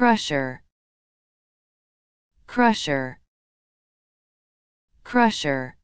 crusher. Crusher. Crusher.